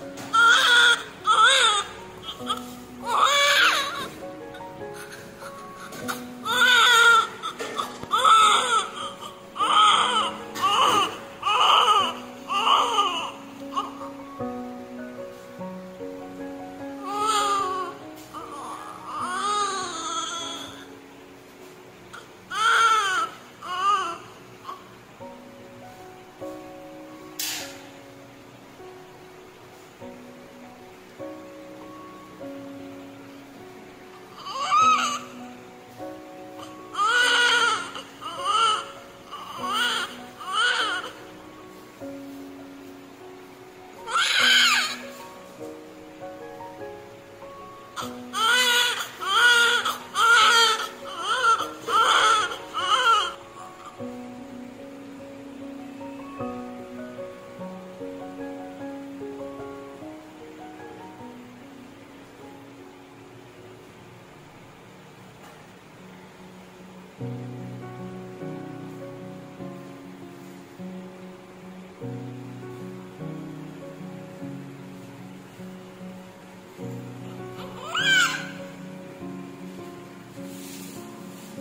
Merci.